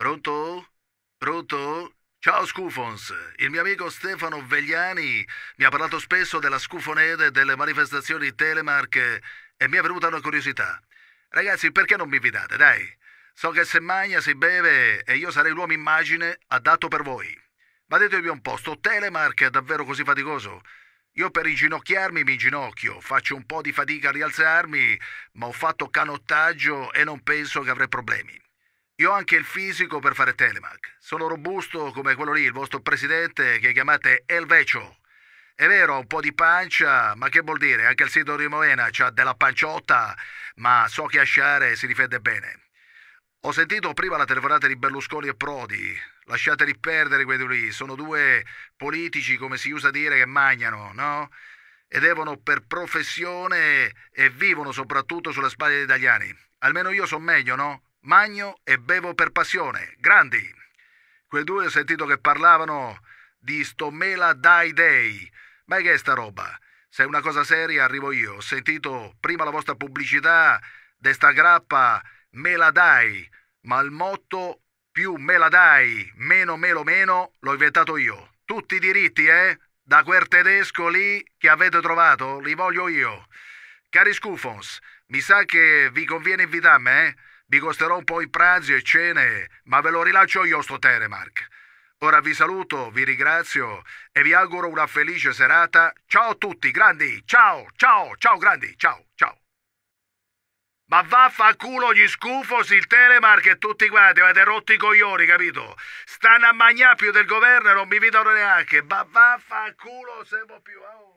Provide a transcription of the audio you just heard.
Pronto? Pronto? Ciao Scufons, il mio amico Stefano Vegliani mi ha parlato spesso della scufonede e delle manifestazioni Telemark e mi è venuta una curiosità. Ragazzi, perché non mi invitate, dai? So che se magna si beve e io sarei l'uomo immagine adatto per voi. Ma ditemi un po', sto Telemark è davvero così faticoso? Io per inginocchiarmi mi inginocchio, faccio un po' di fatica a rialzarmi, ma ho fatto canottaggio e non penso che avrei problemi. Io ho anche il fisico per fare Telemac. Sono robusto come quello lì, il vostro presidente che chiamate El Vecchio. È vero, un po' di pancia, ma che vuol dire? Anche il sito di Moena c'ha della panciotta, ma so che Asciare si difende bene. Ho sentito prima la telefonata di Berlusconi e Prodi. Lasciateli perdere quelli lì, sono due politici, come si usa dire, che magnano, no? E devono per professione e vivono soprattutto sulle spalle degli italiani. Almeno io sono meglio, no? Magno e bevo per passione. Grandi. Quei due ho sentito che parlavano di sto Mela Dai Day. Ma che è sta roba? Se è una cosa seria arrivo io. Ho sentito prima la vostra pubblicità de sta grappa Me la dai, ma il motto più me la dai, meno me meno l'ho inventato io. Tutti i diritti, eh? Da quel tedesco lì che avete trovato, li voglio io. Cari Scufons, mi sa che vi conviene invitarmi, eh? Vi costerò un po' i pranzi e cene, ma ve lo rilancio io sto Telemark. Ora vi saluto, vi ringrazio e vi auguro una felice serata. Ciao a tutti, grandi! Ciao, ciao, ciao grandi, ciao, ciao! Ma vaffanculo gli scufos, il Telemark e tutti quanti, avete rotto i coglioni, capito? Stanno a mangiare più del governo e non mi vedono neanche. Ma vaffanculo, se più... Oh.